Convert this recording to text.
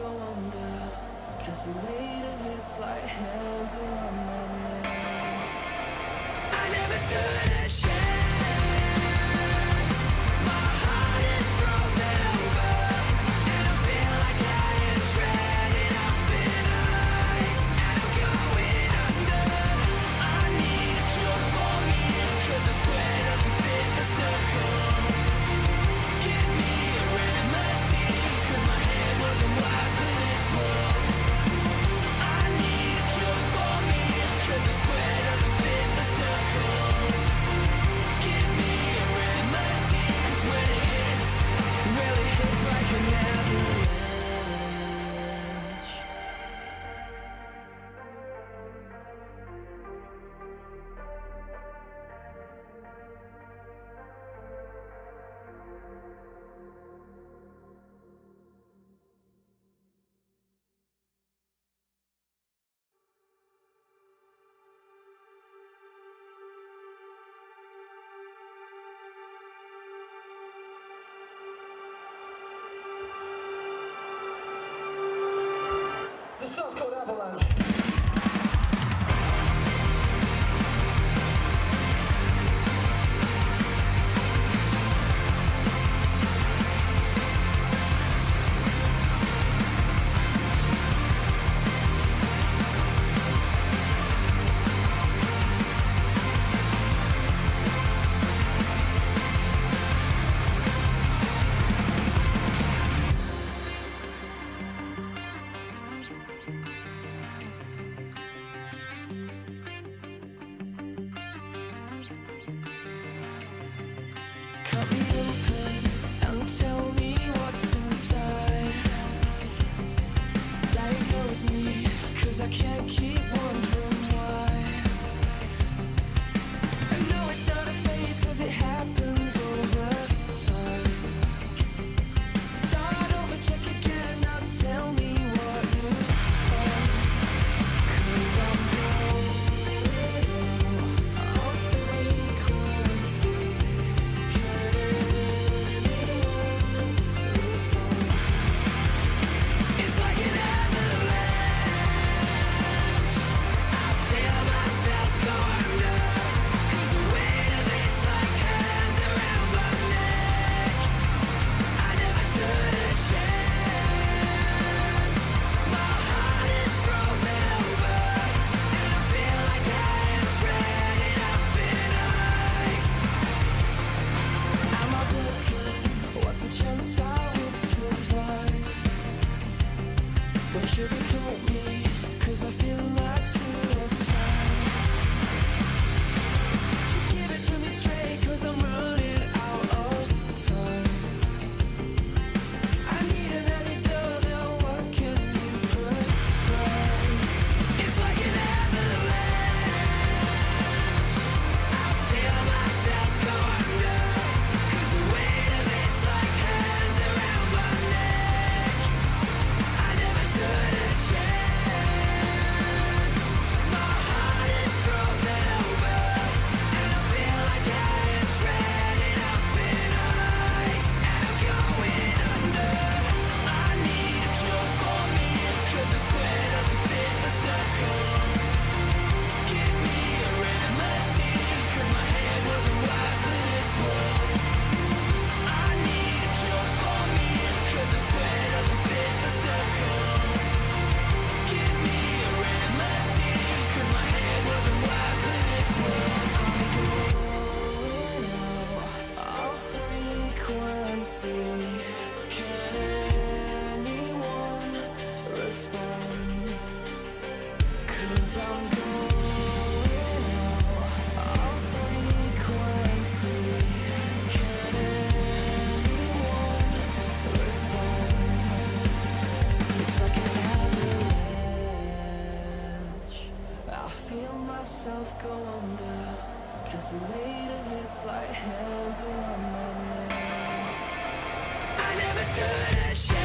go under Cause the weight of it's like hands around my neck. I never stood a chance. Cause I can't keep wondering the weight of it's light hands around my neck. I never stood a chance.